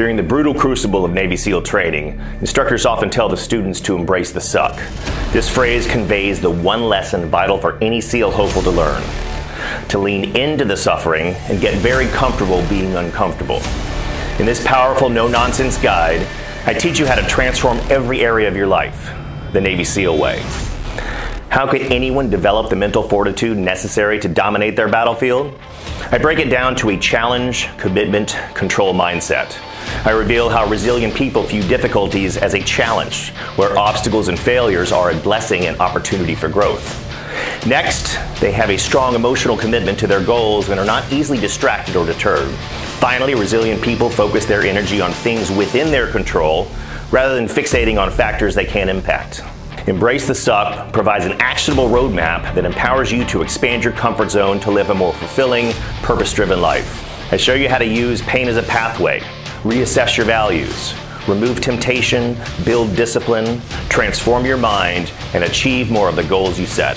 During the brutal crucible of Navy SEAL training, instructors often tell the students to embrace the suck. This phrase conveys the one lesson vital for any SEAL hopeful to learn to lean into the suffering and get very comfortable being uncomfortable. In this powerful, no nonsense guide, I teach you how to transform every area of your life the Navy SEAL way. How could anyone develop the mental fortitude necessary to dominate their battlefield? I break it down to a challenge, commitment, control mindset. I reveal how resilient people view difficulties as a challenge, where obstacles and failures are a blessing and opportunity for growth. Next, they have a strong emotional commitment to their goals and are not easily distracted or deterred. Finally, resilient people focus their energy on things within their control rather than fixating on factors they can't impact. Embrace the Suck provides an actionable roadmap that empowers you to expand your comfort zone to live a more fulfilling, purpose driven life. I show you how to use pain as a pathway, reassess your values, remove temptation, build discipline, transform your mind, and achieve more of the goals you set.